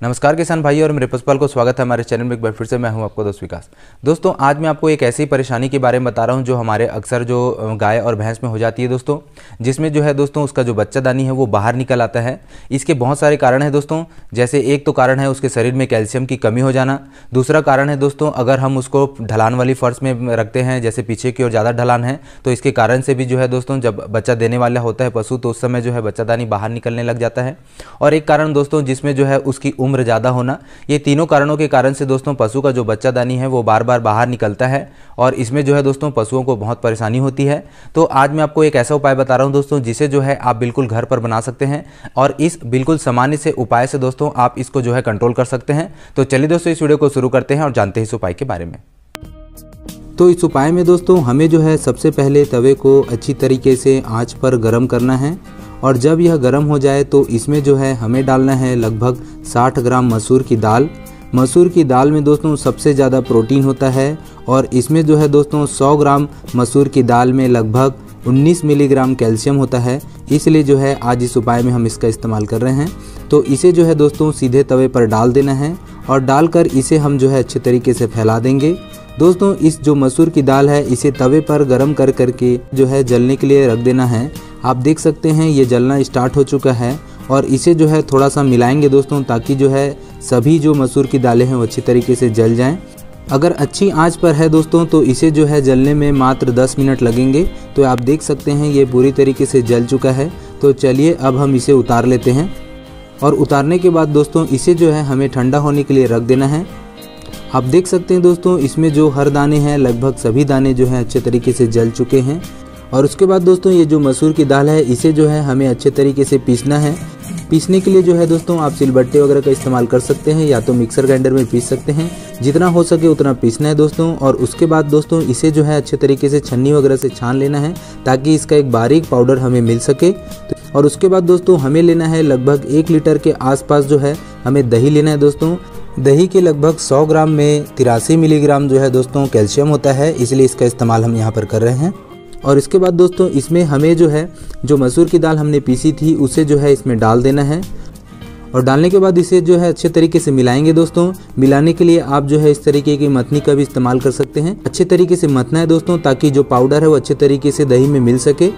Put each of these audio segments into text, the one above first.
नमस्कार किसान भाई और मेरे पशुपाल को स्वागत है हमारे चैनल में। एक बार फिर से मैं हूँ आपको दोस्त विकास। दोस्तों, आज मैं आपको एक ऐसी परेशानी के बारे में बता रहा हूँ जो हमारे अक्सर जो गाय और भैंस में हो जाती है दोस्तों। जिसमें जो है दोस्तों, उसका जो बच्चादानी है, वो बाहर निकल आता है। इसके बहुत सारे कारण हैं दोस्तों। जैसे एक तो कारण है उसके शरीर में कैल्शियम की कमी हो जाना। दूसरा कारण है दोस्तों, अगर हम उसको ढलान वाली फर्श में रखते हैं, जैसे पीछे की ओर ज़्यादा ढलान है तो इसके कारण से भी जो है दोस्तों, जब बच्चा देने वाला होता है पशु तो उस समय जो है बच्चादानी बाहर निकलने लग जाता है। और एक कारण दोस्तों, जिसमें जो है उसकी उम्र ज़्यादा होना। ये तीनों कारणों के कारण से दोस्तों पशु का जो बच्चादानी है, वो बार बार बाहर निकलता है और इसमें जो है दोस्तों पशुओं को बहुत परेशानी होती है। तो आज मैं आपको एक ऐसा उपाय बता रहा हूँ दोस्तों, जिसे जो है आप बिल्कुल घर पर बना सकते हैं और इस बिल्कुल सामान्य से उपाय से दोस्तों आप इसको जो है कंट्रोल कर सकते हैं। तो चलिए दोस्तों, इस वीडियो को शुरू करते हैं और जानते हैं इस उपाय के बारे में। तो इस उपाय में दोस्तों, हमें जो है सबसे पहले तवे को अच्छी तरीके से आँच पर गर्म करना है। और जब यह गर्म हो जाए तो इसमें जो है हमें डालना है लगभग 60 ग्राम मसूर की दाल। मसूर की दाल में दोस्तों सबसे ज़्यादा प्रोटीन होता है और इसमें जो है दोस्तों 100 ग्राम मसूर की दाल में लगभग 19 मिलीग्राम कैल्शियम होता है। इसलिए जो है आज इस उपाय में हम इसका इस्तेमाल कर रहे हैं। तो इसे जो है दोस्तों सीधे तवे पर डाल देना है और डालकर इसे हम जो है अच्छे तरीके से फैला देंगे। दोस्तों इस जो मसूर की दाल है इसे तवे पर गर्म कर करके जो है जलने के लिए रख देना है। आप देख सकते हैं, ये जलना स्टार्ट हो चुका है और इसे जो है थोड़ा सा मिलाएँगे दोस्तों ताकि जो है सभी जो मसूर की दालें हैं वो अच्छी तरीके से जल जाएँ। अगर अच्छी आँच पर है दोस्तों तो इसे जो है जलने में मात्र 10 मिनट लगेंगे। तो आप देख सकते हैं, ये पूरी तरीके से जल चुका है। तो चलिए, अब हम इसे उतार लेते हैं। और उतारने के बाद दोस्तों, इसे जो है हमें ठंडा होने के लिए रख देना है। आप देख सकते हैं दोस्तों, इसमें जो हर दाने हैं, लगभग सभी दाने जो हैं अच्छे तरीके से जल चुके हैं। और उसके बाद दोस्तों ये जो मसूर की दाल है, इसे जो है हमें अच्छे तरीके से पीसना है। पीसने के लिए जो है दोस्तों, आप सिलबट्टे वगैरह का इस्तेमाल कर सकते हैं या तो मिक्सर ग्राइंडर में पीस सकते हैं। जितना हो सके उतना पीसना है दोस्तों, और उसके बाद दोस्तों इसे जो है अच्छे तरीके से छन्नी वगैरह से छान लेना है, ताकि इसका एक बारीक पाउडर हमें मिल सके। और उसके बाद दोस्तों हमें लेना है लगभग एक लीटर के आसपास जो है हमें दही लेना है दोस्तों। दही के लगभग 100 ग्राम में तिरासी मिलीग्राम जो है दोस्तों कैल्शियम होता है, इसलिए इसका इस्तेमाल हम यहाँ पर कर रहे हैं। और इसके बाद दोस्तों, इसमें हमें जो है, जो मसूर की दाल हमने पीसी थी, उसे जो है इसमें डाल देना है। और डालने के बाद इसे जो है अच्छे तरीके से मिलाएँगे दोस्तों। मिलाने के लिए आप जो है इस तरीके की मथनी का भी इस्तेमाल कर सकते हैं। अच्छे तरीके से मथना है दोस्तों, ताकि जो पाउडर है वो अच्छे तरीके से दही में मिल सके।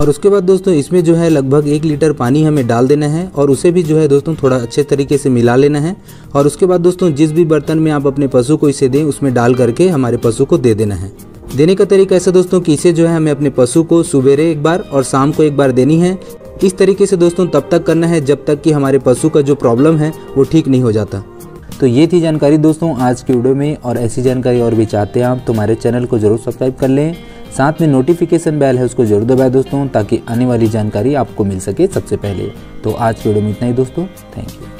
और उसके बाद दोस्तों, इसमें जो है लगभग एक लीटर पानी हमें डाल देना है और उसे भी जो है दोस्तों, थोड़ा अच्छे तरीके से मिला लेना है। और उसके बाद दोस्तों, जिस भी बर्तन में आप अपने पशु को इसे दें, उसमें डाल करके हमारे पशु को दे देना है। देने का तरीका ऐसा दोस्तों कि इसे जो है हमें अपने पशु को सुबेरे एक बार और शाम को एक बार देनी है। इस तरीके से दोस्तों तब तक करना है जब तक कि हमारे पशु का जो प्रॉब्लम है वो ठीक नहीं हो जाता। तो ये थी जानकारी दोस्तों आज की वीडियो में और ऐसी जानकारी और भी चाहते हैं आप तो हमारे चैनल को ज़रूर सब्सक्राइब कर लें। साथ में नोटिफिकेशन बेल है उसको ज़रूर दबाएँ दोस्तों ताकि आने वाली जानकारी आपको मिल सके सबसे पहले। तो आज की वीडियो में इतना ही दोस्तों। Thank you